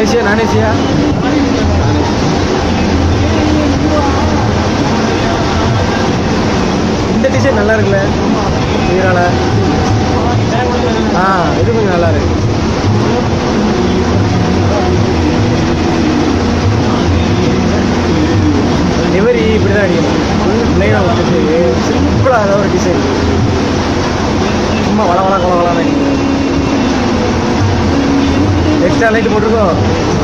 Asia நானேசியா இந்த design நல்லா இருக்குல்ல? நீரால ஆ இது கொஞ்சம் நல்லா இருக்கு. நிவரி இப்படி தான் அடிக்கணும். பிளைனாக வந்துட்டு சிம்பிளாக ஏதாவது ஒரு டிசைன் சும்மா வள வள கொல எக்ஸ்ட்ரா லைட் போட்டிருக்கோம்.